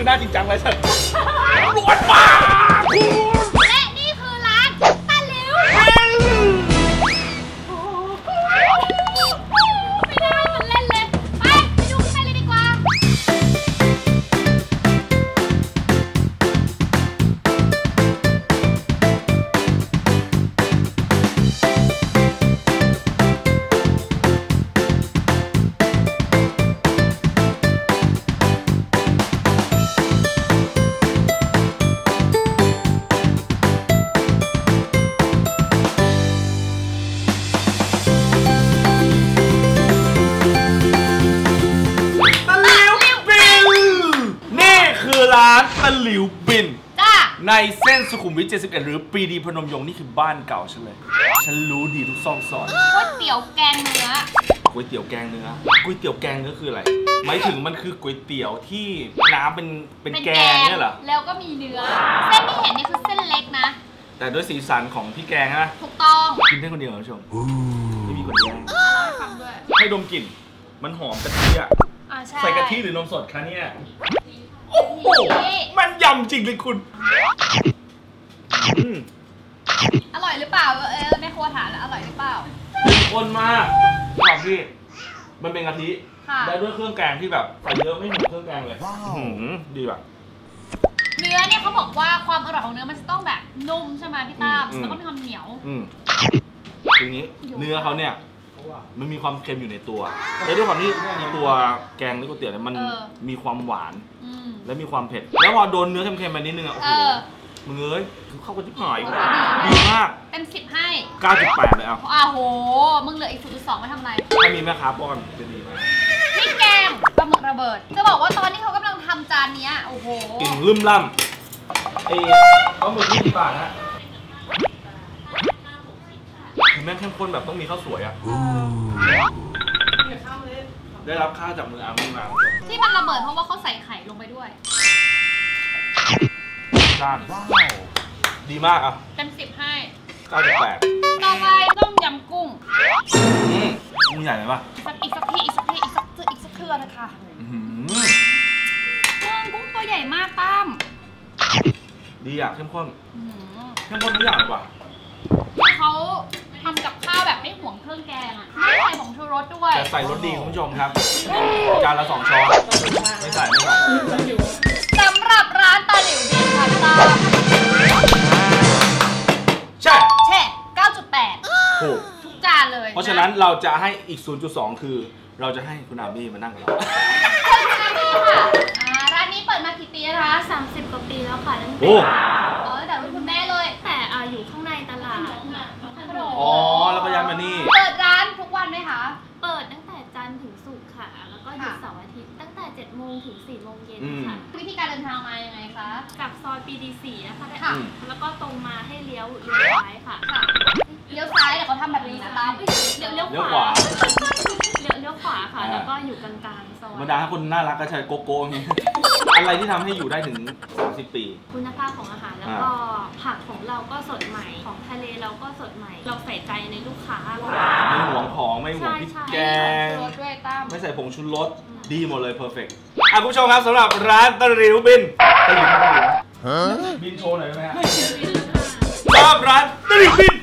คือหน้าจริงจังเลยสัตว์รวดมาก ลิวบิน จ้า ในเส้นสุขุมวิท 71 หรือปรีดีพนมยงค์นี่คือบ้านเก่าฉันเลย ฉันรู้ดีทุกซอกซอนก๋วยเตี๋ยวแกงเนื้อ ก๋วยเตี๋ยวแกงเนื้อก๋วยเตี๋ยวแกงเนื้อคืออะไรหมายถึงมันคือก๋วยเตี๋ยวที่น้ำเป็นเป็นแกงเนี่ยเหรอแล้วก็มีเนื้อ เส้นที่เห็นนี่คือเส้นเล็กนะ แต่ด้วยสีสันของพี่แกงนะถูกต้องกินได้คนเดียวเหรอผู้ชมไม่มีคนแย่งเล่าให้ฟังด้วยให้ดมกลิ่นมันหอมกะทิอะอ่าใช่ใส่กะทิหรือนมสดคะเนี่ย โอ้โหมันยำจริงเลยคุณ อืมอร่อยหรือเปล่า เออแม่ครัวถามแล้วอร่อยหรือเปล่าเข้มข้นมากความที่มันเป็นกะทิค่ะ ได้ด้วยเครื่องแกงที่แบบใส่เยอะไม่หมดเครื่องแกงเลยอื้อหือดีว่ะเนื้อเนี่ยเขาบอกว่าความอร่อยของเนื้อมันจะต้องแบบนุ่มใช่ไหมพี่ตั้มอืม แล้วก็มีความเหนียว อืมทีนี้เนื้อเขาเนี่ย มันมีความเค็มอยู่ในตัวแล้วด้วยความที่ในตัวแกงหรือก๋วยเตี๋ยวเนี่ยมันเออ มีความหวานอืมและมีความเผ็ด แล้วพอโดนเนื้อเค็มๆไปนิดนึงอะโอ้เอโหอ มึงเอ้ยเข้ากันที่หายโอ้โหดีดีมาก เต็มสิบให้9.8 เลยอะอ้าวโห มึงเหลืออีกศูนย์สองมาทำอะไรถ้ามีแม่ค้าป้อนจะดีมากพริกแกงปลาหมึกระเบิด จะบอกว่าตอนที่เขากำลังทำจานเนี้ย โอ้โห กลิ่นลืมล่ำเอ้ปลาหมึกยี่สิบบาทนะคือ แม่งเข้มข้นแบบต้องมีข้าวสวยอะ ได้รับค่าจากมืออาร์มี่มาคุณผู้ชมที่มันระเบิดเพราะว่าเขาใส่ไข่ลงไปด้วย จ้านดีมากอะเต็มสิบให้ 9.8ต่อไปต้มยำกุ้ง อืมมึงใหญ่ไหมปะอีกสักอีกสักที่อีกสักที่อีกสักอีกสักเครือนะคะอื้อหือเมืองกุ้งตัวใหญ่มากตั้มดีอะเข้มข้น อื้อหือ เข้มข้นทุกอย่างเลยว่ะ ด้วยแต่ใส่รสดีคุณผู้ชมครับ จานละสองช้อน ไม่ใส่ไม่ใส่สำหรับร้านตาหลิวบินค่ะตั้มใช่แช่9.8ถูกทุกจานเลยเพราะฉะนั้นเราจะให้อีก 0.2 คือ เราจะให้คุณอาบี้มานั่งกับเราเชิญค่ะนี่ค่ะอ่าร้านนี้เปิดมากี่ปีแล้วคะ30 กว่าปีแล้วค่ะตั้งโอ้แต่อ๋อตั้งแต่รุ่นคุณแม่เลย แต่อ่าอยู่ข้างในตลาด อ๋อ แล้วก็ย้ายมานี่ เปิดร้านทุกวันไหมคะ เปิดตั้งแต่จันทร์ถึงศุกร์ค่ะ แล้ว ก็หยุดค่ะเสาร์อาทิตย์ตั้งแต่7โมงถึง4โมงเย็นอืมค่ะ วิธีการเดินทางมายังไงคะกับซอยปีดีสีนะคะค่ะ แล้วก็ตรงมาให้เลี้ยวเลี้ยวซ้ายค่ะค่ะเลี้ยวซ้ายเดี๋ยวเขาทำแบบนี้นะตั้มเลี้ยวเลี้ยวเลี้ยวขขวา วาเลี้ยวเลี้ยวขวาค่ะ อ่า แล้วก็อยู่กลางๆซอยธรรมดาถ้าคนน่ารักก็ใช้โกโก้อย่างนี้อะไรที่ทำให้อยู่ได้ถึง 30 ปี คุณภาพของอาหารแล้วก็ผักของเราก็สดใหม่ของทะเลเราก็สดใหม่ เราใส่ใจในลูกค้าค่ะไม่หวงของไม่หวงพริกใช่ แกง รสด้วย ตั้มไม่ใส่ผงชูรสดีหมดเลยเพอร์เฟกต์อะคุณผู้ชมครับสำหรับร้านตะหลิวบินตะหลิวบินบินโชว์หน่อยได้ไหมฮะชอบร้านตะหลิวบิน